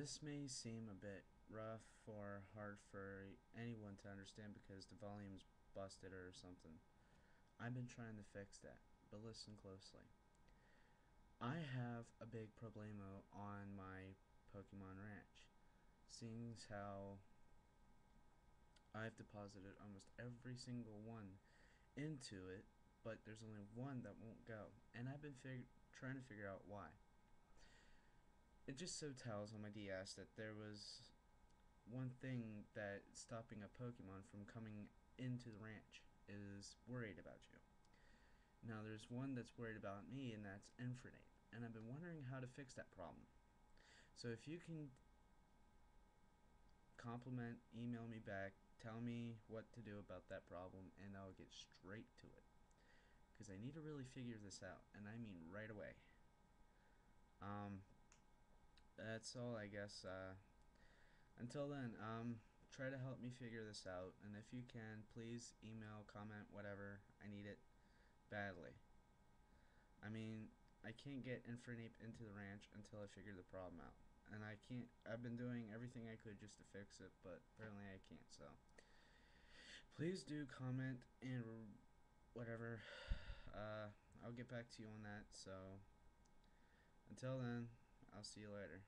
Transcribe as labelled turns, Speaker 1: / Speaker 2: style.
Speaker 1: This may seem a bit rough or hard for anyone to understand because the volume's busted or something. I've been trying to fix that, but listen closely. I have a big problemo on my Pokemon Ranch, seeing how I've deposited almost every single one into it, but there's only one that won't go, and I've been trying to figure out why. It just so tells on my DS that there was one thing that stopping a Pokemon from coming into the ranch is worried about you. Now there's one that's worried about me and that's Infernape and I've been wondering how to fix that problem. So if you can compliment, email me back, tell me what to do about that problem and I'll get straight to it. Because I need to really figure this out and I mean right away. That's all I guess. Uh, until then, um, try to help me figure this out and if you can, please email, comment, whatever. I need it badly. I mean, I can't get Infernape into the ranch until I figure the problem out. And I can't, I've been doing everything I could just to fix it, but apparently I can't, so. Please do comment and whatever. Uh, I'll get back to you on that, so. Until then, I'll see you later.